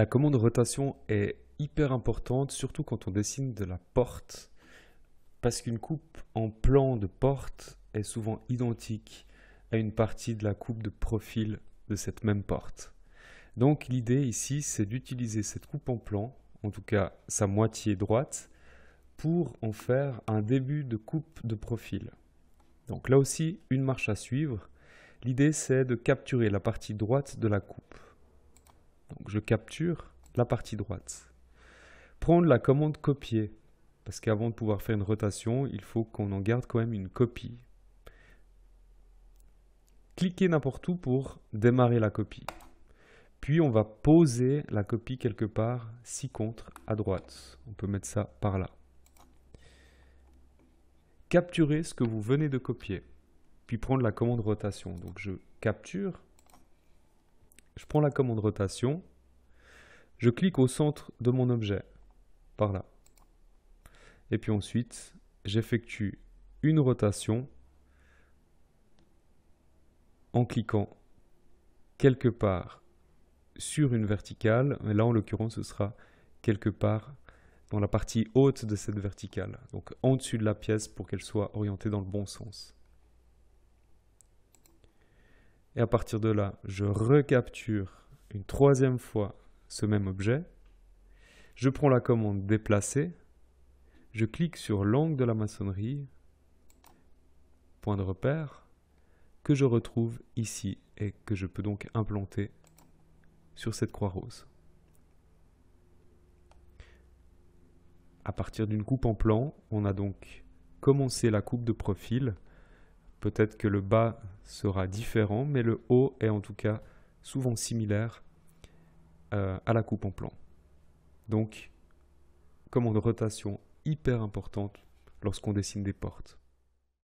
La commande rotation est hyper importante, surtout quand on dessine de la porte, parce qu'une coupe en plan de porte est souvent identique à une partie de la coupe de profil de cette même porte. Donc l'idée ici, c'est d'utiliser cette coupe en plan, en tout cas sa moitié droite, pour en faire un début de coupe de profil. Donc là aussi, une marche à suivre. L'idée, c'est de capturer la partie droite de la coupe. Je capture la partie droite. Prendre la commande copier, parce qu'avant de pouvoir faire une rotation, il faut qu'on en garde quand même une copie. Cliquez n'importe où pour démarrer la copie. Puis on va poser la copie quelque part, ci contre, à droite. On peut mettre ça par là. Capturez ce que vous venez de copier, puis prendre la commande rotation. Donc je capture, je prends la commande rotation, je clique au centre de mon objet, par là. Et puis ensuite, j'effectue une rotation en cliquant quelque part sur une verticale, mais là en l'occurrence ce sera quelque part dans la partie haute de cette verticale, donc en dessus de la pièce pour qu'elle soit orientée dans le bon sens. Et à partir de là, je recapture une troisième fois ce même objet. Je prends la commande déplacer. Je clique sur l'angle de la maçonnerie, point de repère, que je retrouve ici et que je peux donc implanter sur cette croix rose. À partir d'une coupe en plan, on a donc commencé la coupe de profil. Peut-être que le bas sera différent, mais le haut est en tout cas souvent similaire euh, à la coupe en plan. Donc, commande rotation hyper importante lorsqu'on dessine des portes.